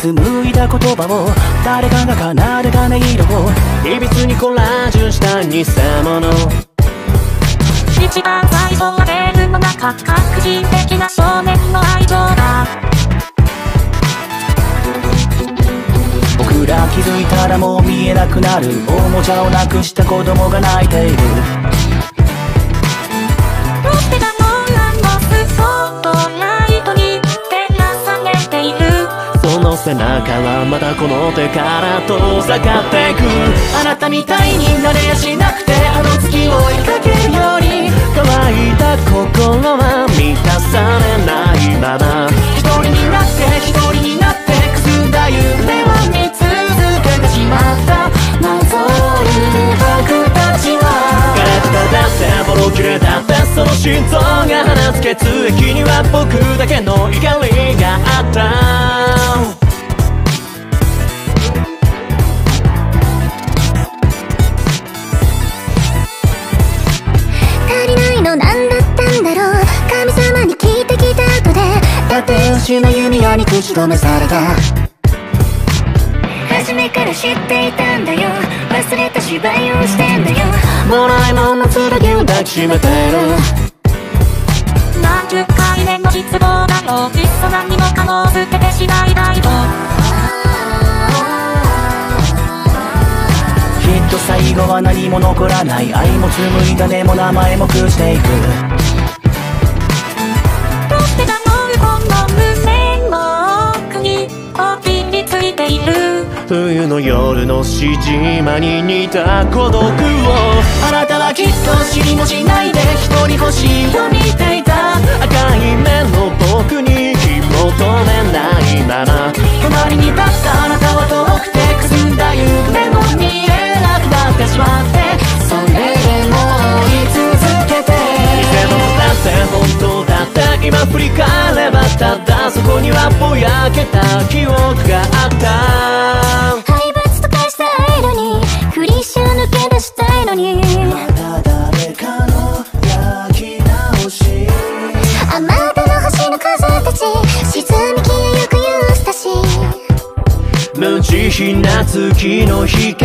紡いだ言葉を誰かが奏でた音色をいびつにコラージュした偽物。一番最初はゲームの中確人的な少年の愛情だ。僕ら気づいたらもう見えなくなる。おもちゃをなくした子供が泣いている。ロッテがノ背中はまだこの手から遠ざかっていくあなたみたいになれやしなくてあの月を追いかけるように乾いた心は満たされないまま一人になって一人になってくすんだ夢を見続けてしまった謎る僕たちはガラクタだってボロ切れだってその心臓が放つ血液には僕だけの怒りがあった。だって牛の弓矢に口止めされた。初めから知っていたんだよ。忘れた芝居をしてんだよ。もらいもんの剣を抱きしめてる。何十回目の失望だろういっそ何もかも捨ててしまいたいときっと最後は何も残らない。愛も紡いだ根も名前も崩していく冬の夜のしじまに似た孤独をあなたはきっと知りもしないで一人星を見ていた赤い目の僕に気求めないまま。隣に立ったあなたは遠くてくすんだ夢も見えなくなってしまってそれでも追い続けて偽物だって本当だって今振り返ればただそこにはぼやけた記憶無慈悲な月の光。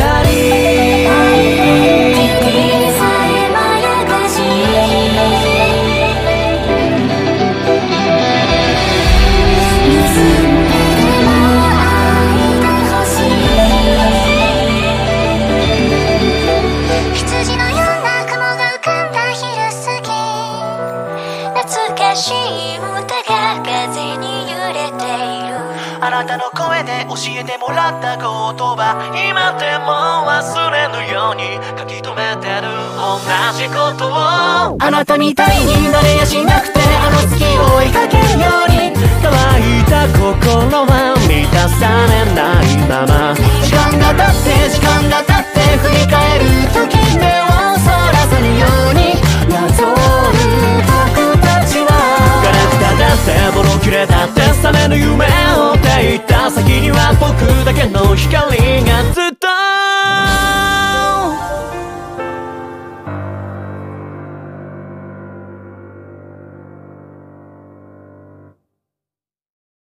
なたの声で教えてもらった言葉。今でも忘れぬように書き留めてる。同じことを。あなたみたいになれやしなくてあの月を追いかけるように。乾いた心は満たされないまま。時間が経って時間